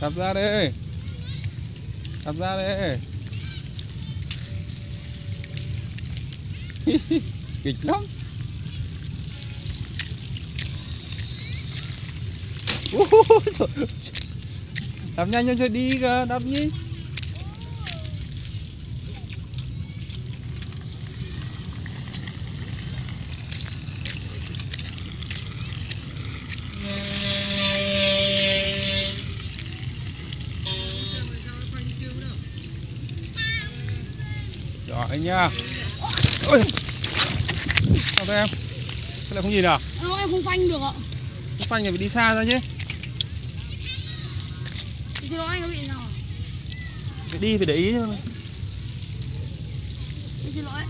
đạp ra đi. Đạp ra đi. Kịch lắm. Ui, trời. đạp nhanh cho đi kìa đạp nhanh. Rồi nha Ôi. Sao thế em. Sao lại không nhìn à? Ờ, em không phanh được ạ. Không phanh thì phải đi xa ra chứ. Chị nói anh có bị nào à? Phải đi phải để ý chứ. Em xin lỗi